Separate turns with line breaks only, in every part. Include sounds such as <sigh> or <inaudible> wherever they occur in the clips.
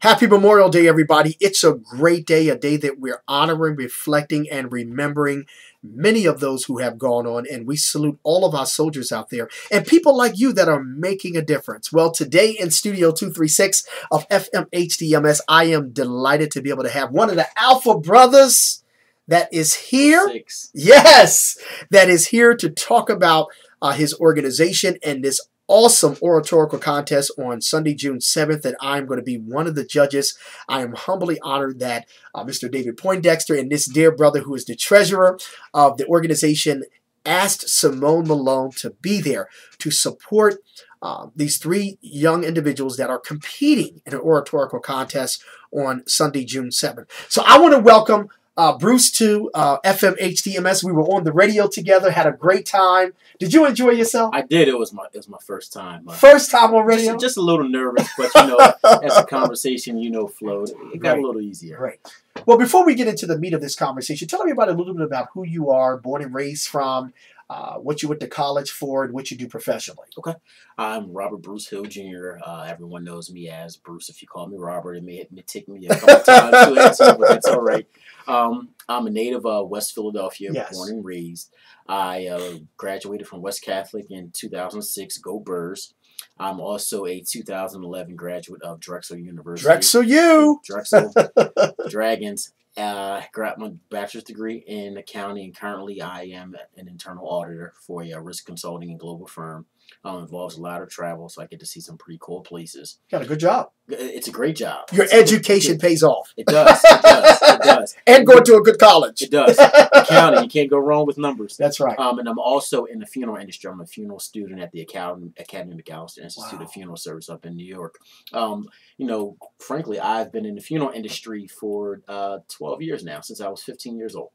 Happy Memorial Day, everybody. It's a great day, a day that we're honoring, reflecting, and remembering many of those who have gone on. And we salute all of our soldiers out there and people like you that are making a difference. Well, today in Studio 236 of FMHDMS, I am delighted to be able to have one of the Alpha Brothers that is here.
Six.
Yes, that is here to talk about uh, his organization and this awesome oratorical contest on Sunday, June 7th, and I'm going to be one of the judges. I am humbly honored that uh, Mr. David Poindexter and this dear brother, who is the treasurer of the organization, asked Simone Malone to be there to support uh, these three young individuals that are competing in an oratorical contest on Sunday, June 7th. So I want to welcome uh, Bruce to uh, FM HDMS. We were on the radio together, had a great time. Did you enjoy yourself?
I did. It was my it was my first time. Uh,
First time on radio?
just, just a little nervous, but you know, as the conversation you know flowed, it got
Right.
a little easier.
Right. Well, before we get into the meat of this conversation, tell me about a little bit about who you are, born and raised from, uh, what you went to college for, and what you do professionally. Okay.
I'm Robert Bruce Hill Jr. Uh, everyone knows me as Bruce. If you call me Robert, it may, it may take me a couple <laughs> times to answer, but that's all right. Um, I'm a native of West Philadelphia,
Yes.
born and raised. I uh, graduated from West Catholic in 2006. Go Burrs. I'm also a 2011 graduate of Drexel University.
Drexel U.
Drexel <laughs> Dragons. Uh, got my bachelor's degree in accounting, and currently I am an internal auditor for a risk consulting and global firm. Um, involves a lot of travel, so I get to see some pretty cool places.
Got a good job.
It's a great job.
Your
It's
education pays off.
It does. It does. It <laughs> does.
And going to a good college.
It does. <laughs> Accounting, you can't go wrong with numbers.
That's right.
Um, and I'm also in the funeral industry. I'm a funeral student at the Academy, Academy McAllister Institute
Wow.
of Funeral Service up in New York. Um, you know, frankly, I've been in the funeral industry for uh, 12 years now, since I was 15 years old.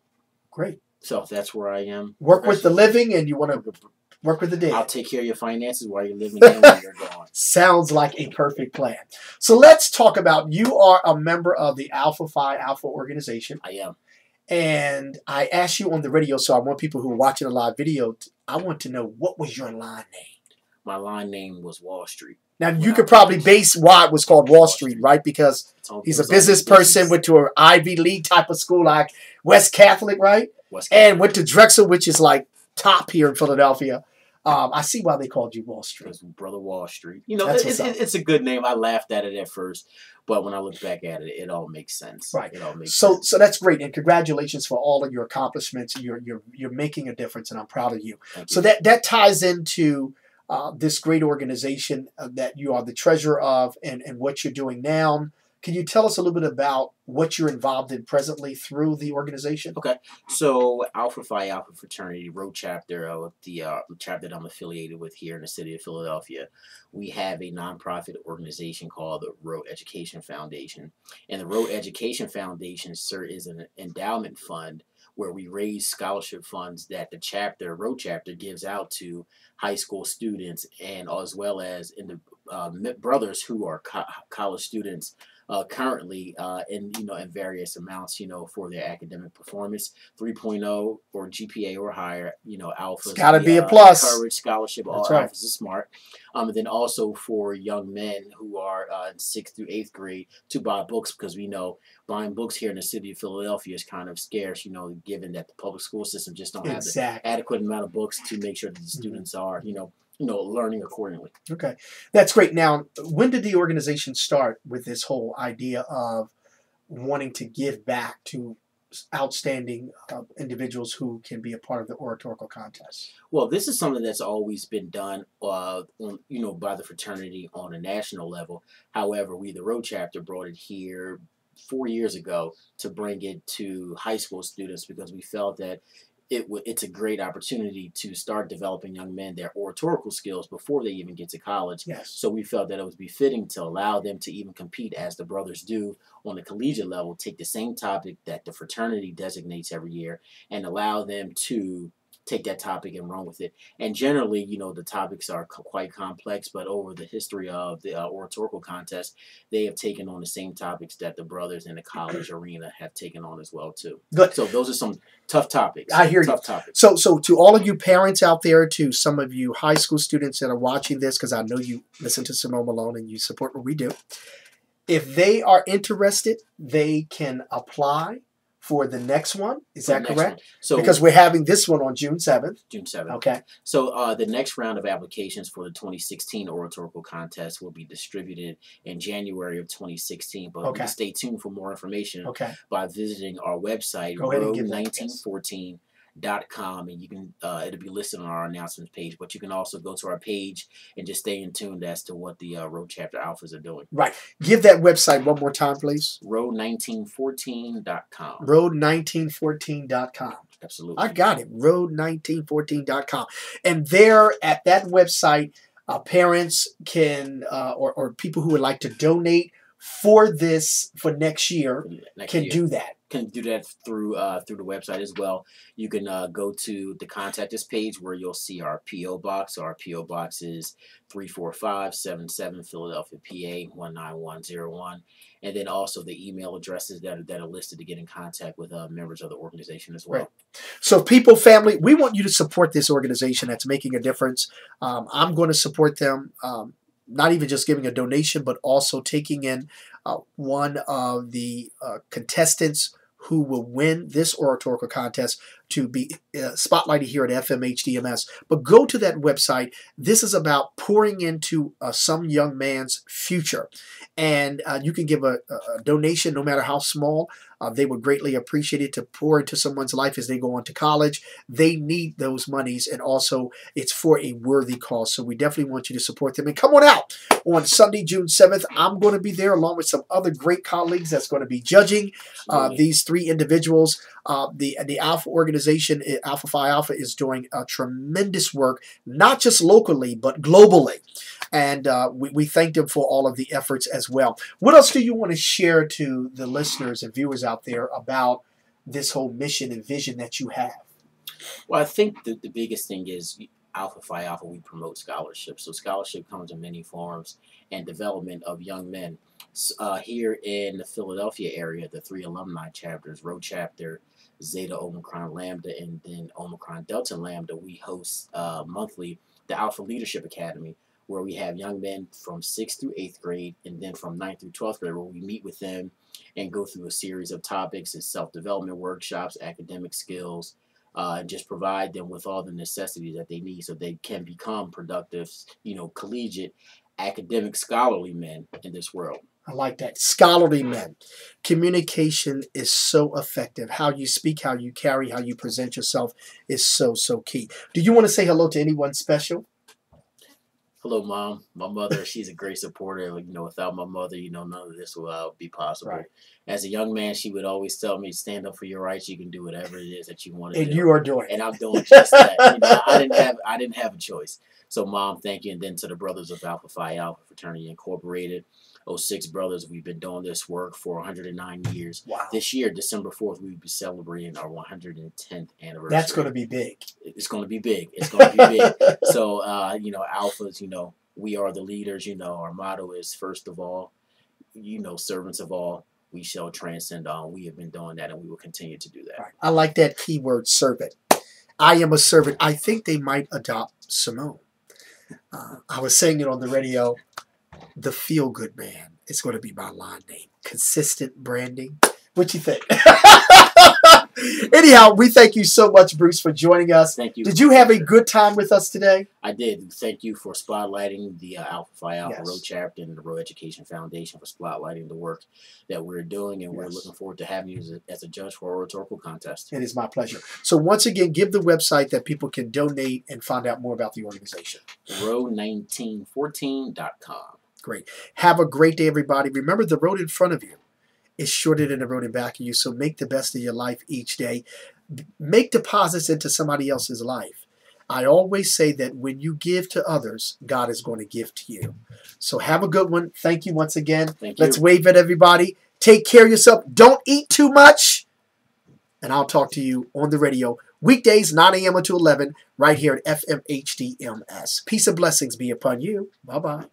Great.
So that's where I am.
Work with the living and you want to work with the
day.
I'll
take care of your finances while you're living <laughs> and when you're gone.
Sounds like a perfect plan. So let's talk about you are a member of the Alpha Phi Alpha organization.
I am.
And I asked you on the radio, so I want people who are watching a live video, I want to know what was your line name?
My line name was Wall Street.
Now, you could probably base why it was called Wall Street, right? Because he's a business person, went to an Ivy League type of school like West Catholic, right?
West
And went to Drexel, which is like top here in Philadelphia. Um, I see why they called you Wall Street.
Brother Wall Street. You know,
That's
it, it, it's a good name. I laughed at it at first, but when I look back at it, it all makes sense.
Right.
It all makes
So,
sense.
so that's great, and congratulations for all of your accomplishments. You're you're you're making a difference, and I'm proud of you.
Thank
So
you.
that that ties into uh, this great organization uh, that you are the treasurer of, and and what you're doing now. Can you tell us a little bit about what you're involved in presently through the organization? Okay.
So Alpha Phi Alpha Fraternity Rho Chapter of the uh, chapter that I'm affiliated with here in the city of Philadelphia, we have a nonprofit organization called the Rho Education Foundation, and the Rho Education Foundation, sir, is an endowment fund where we raise scholarship funds that the chapter Rho Chapter gives out to high school students and as well as in the uh, brothers who are co- college students uh, currently uh, in you know in various amounts you know for their academic performance 3.0 or GPA or higher you know alphas
It's gotta be a
uh,
plus.
encourage scholarship all
That's right.
alphas are smart um, and then also for young men who are uh, in sixth through eighth grade to buy books because we know buying books here in the city of Philadelphia is kind of scarce you know given that the public school system just don't have the adequate amount of books to make sure that the students are you know you know learning accordingly
Okay, that's great. Now, when did the organization start with this whole idea of wanting to give back to outstanding uh, individuals who can be a part of the oratorical contest?
Well, this is something that's always been done, uh, on, you know, by the fraternity on a national level. However, we, the Rho Chapter, brought it here four years ago to bring it to high school students because we felt that it w- it's a great opportunity to start developing young men their oratorical skills before they even get to college.
Yes.
So we felt that it was befitting to allow them to even compete as the brothers do on the collegiate level, take the same topic that the fraternity designates every year and allow them to take that topic and run with it. And generally, you know, the topics are co- quite complex, but over the history of the uh, oratorical contest, they have taken on the same topics that the brothers in the college arena have taken on as well too.
Good.
So those are some tough topics.
I hear you.
tough topics.
So, so to all of you parents out there, to some of you high school students that are watching this, because I know you listen to Simone Malone and you support what we do. If they are interested, they can apply for the next one. Is
for
that correct?
One. So
because we're having this one on June seventh.
June seventh.
Okay.
So uh, the next round of applications for the 2016 oratorical contest will be distributed in January of 2016. But
okay.
stay tuned for more information
okay.
by visiting our website,
Rho1914 dot
com, and you can uh, it'll be listed on our announcements page but you can also go to our page and just stay in tune as to what the uh, Rho chapter alphas are doing. Right.
Give that website one more time please.
Rho1914.com
rho1914.com
absolutely.
I got it. Rho1914.com and there at that website uh, parents can uh, or, or people who would like to donate for this for next year
Next
can
year.
do that.
can do that through uh, through the website as well. You can uh, go to the contact us page where you'll see our PO box. Our PO box is three four five seven seven Philadelphia, PA one nine one zero one, and then also the email addresses that are, that are listed to get in contact with uh, members of the organization as well.
Right. So, people, family, we want you to support this organization that's making a difference. Um, I'm going to support them, um, not even just giving a donation, but also taking in uh, one of the uh, contestants who will win this oratorical contest to be uh, spotlighted here at FMHDMS. But go to that website. This is about pouring into uh, some young man's future. And uh, you can give a, a donation, no matter how small. Uh, they would greatly appreciate it to pour into someone's life as they go on to college. They need those monies, and also it's for a worthy cause. So we definitely want you to support them. And come on out on Sunday, June 7th. I'm going to be there along with some other great colleagues that's going to be judging uh, these three individuals. Uh, the the Alpha organization, uh, Alpha Phi Alpha, is doing a tremendous work, not just locally but globally, and uh, we, we thank them for all of the efforts as well. What else do you want to share to the listeners and viewers out there about this whole mission and vision that you have?
Well, I think the, the biggest thing is Alpha Phi Alpha, we promote scholarship. So scholarship comes in many forms and development of young men. Uh, here in the Philadelphia area, the three alumni chapters, Rho Chapter, Zeta Omicron Lambda, and then Omicron Delta Lambda, we host uh, monthly the Alpha Leadership Academy, where we have young men from 6th through 8th grade, and then from 9th through 12th grade, where we meet with them and go through a series of topics and self-development workshops, academic skills, uh, and just provide them with all the necessities that they need so they can become productive, you know, collegiate, academic, scholarly men in this world.
I like that. Scholarly men. Communication is so effective. How you speak, how you carry, how you present yourself is so, so key. Do you want to say hello to anyone special?
Hello, mom. My mother, she's a great supporter. You know, without my mother, you know, none of this will uh, be possible.
Right.
As a young man, she would always tell me, "Stand up for your rights. You can do whatever it is that you want to
And
do."
you are doing
and I'm doing just that. <laughs> You know, I didn't have I didn't have a choice. So mom, thank you, and then to the brothers of Alpha Phi Alpha Fraternity Incorporated, 06 brothers. We've been doing this work for 109 years.
Wow.
This year, December 4th, we'll be celebrating our 110th anniversary.
That's going to be big.
It's going to be big. It's going to be big. <laughs> So, uh, you know, alphas, you know, we are the leaders. You know, our motto is first of all, you know, servants of all. We shall transcend all. We have been doing that, and we will continue to do that.
Right. I like that keyword servant. I am a servant. I think they might adopt Simone. Uh, I was saying it on the radio. The feel good man is going to be my line name. Consistent branding. What you think? <laughs> <laughs> Anyhow, we thank you so much, Bruce, for joining us.
Thank you.
Did you have a good time with us today?
I did. Thank you for spotlighting the uh, Alpha Phi Alpha
Yes.
Rho Chapter and the Rho Education Foundation for spotlighting the work that we're doing, and we're looking forward to having you as a, as a judge for our oratorical contest.
It is my pleasure. So, once again, give the website that people can donate and find out more about the organization.
Rho1914.com. Great.
Have a great day, everybody. Remember, the road in front of you is shorter than the road in back of you. So make the best of your life each day. Make deposits into somebody else's life. I always say that when you give to others, God is going to give to you. So have a good one. Thank you once again.
Thank you.
Let's wave at everybody. Take care of yourself. Don't eat too much. And I'll talk to you on the radio weekdays, 9 a.m. until 11, right here at FMHDMS. Peace and blessings be upon you. Bye bye.